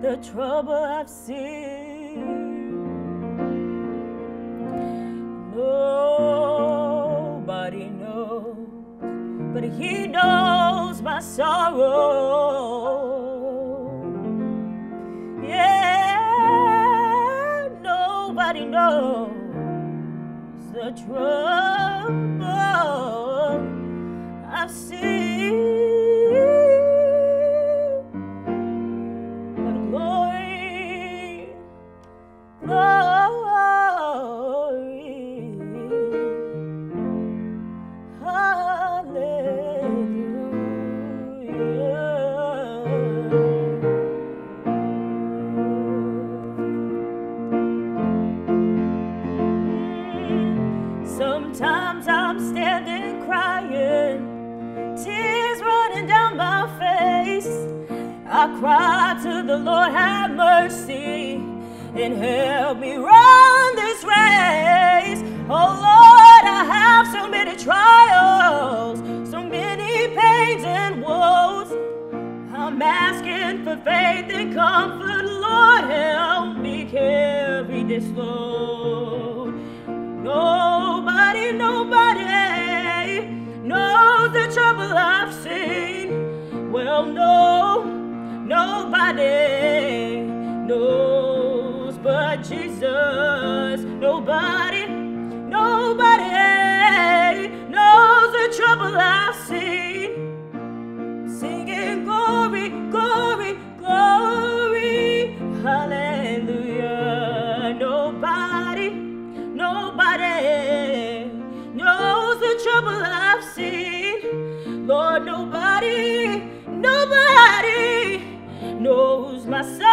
the trouble I've seen. Nobody knows, but He knows my sorrow. Yeah, nobody knows the trouble I've seen. Sometimes I'm standing crying, tears running down my face. I cry to the Lord, have mercy and help me run this race. Oh Lord, I have so many trials, so many pains and woes. I'm asking for faith and comfort, Lord, help me carry this load. I've seen. Well, no, nobody knows but Jesus. Nobody, nobody knows the trouble I've seen Lord, nobody, nobody knows my sorrow.